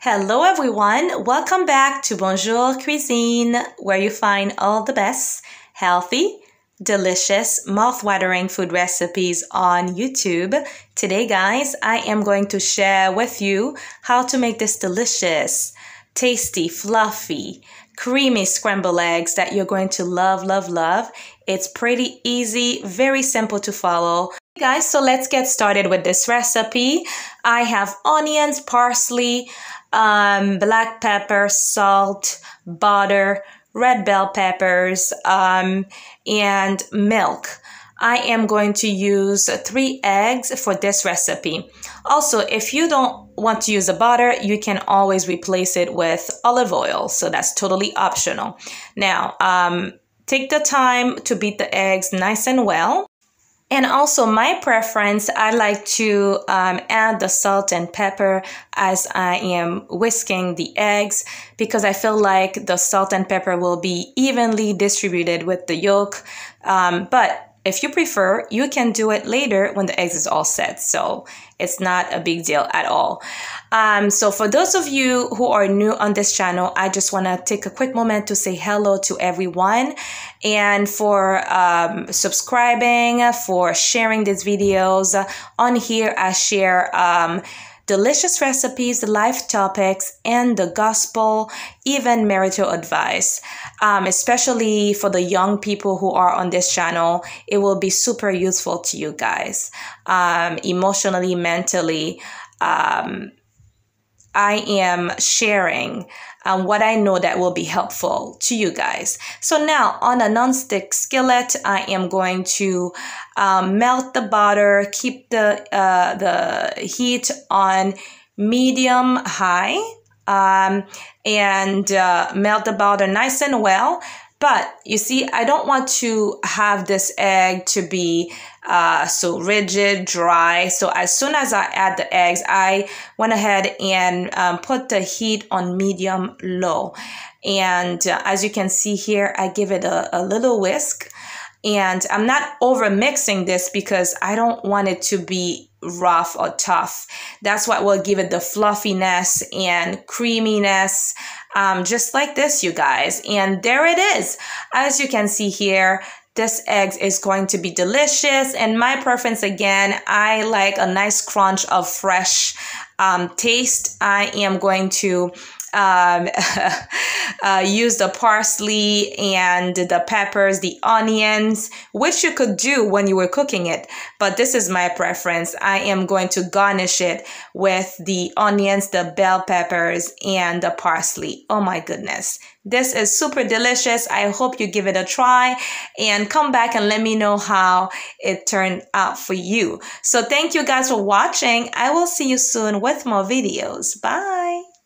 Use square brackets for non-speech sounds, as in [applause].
Hello, everyone. Welcome back to Bonjour Cuisine, where you find all the best, healthy, delicious, mouth-watering food recipes on YouTube. Today, guys, I am going to share with you how to make this delicious, tasty, fluffy, creamy scrambled eggs that you're going to love, love, love. It's pretty easy, very simple to follow guys so let's get started with this recipe i have onions parsley um, black pepper salt butter red bell peppers um, and milk I am going to use three eggs for this recipe. Also, if you don't want to use a butter, you can always replace it with olive oil. So that's totally optional. Now, um, take the time to beat the eggs nice and well. And also my preference, I like to um, add the salt and pepper as I am whisking the eggs because I feel like the salt and pepper will be evenly distributed with the yolk. Um, but if you prefer, you can do it later when the eggs is all set. So it's not a big deal at all. Um, so for those of you who are new on this channel, I just want to take a quick moment to say hello to everyone and for um, subscribing, for sharing these videos. On here, I share um, delicious recipes, life topics, and the gospel, even marital advice. Um, especially for the young people who are on this channel, it will be super useful to you guys, um, emotionally, mentally. Um, I am sharing um, what I know that will be helpful to you guys. So now on a non-stick skillet, I am going to um, melt the butter, keep the, uh, the heat on medium high um, and uh, melt the butter nice and well. But you see, I don't want to have this egg to be uh, so rigid, dry. So as soon as I add the eggs, I went ahead and um, put the heat on medium low. And uh, as you can see here, I give it a, a little whisk. And I'm not over mixing this because I don't want it to be rough or tough. That's what will give it the fluffiness and creaminess um, just like this, you guys. And there it is. As you can see here, this egg is going to be delicious. And my preference again, I like a nice crunch of fresh um, taste. I am going to um, [laughs] uh, use the parsley and the peppers, the onions, which you could do when you were cooking it. But this is my preference. I am going to garnish it with the onions, the bell peppers, and the parsley. Oh my goodness. This is super delicious. I hope you give it a try and come back and let me know how it turned out for you. So thank you guys for watching. I will see you soon with more videos. Bye.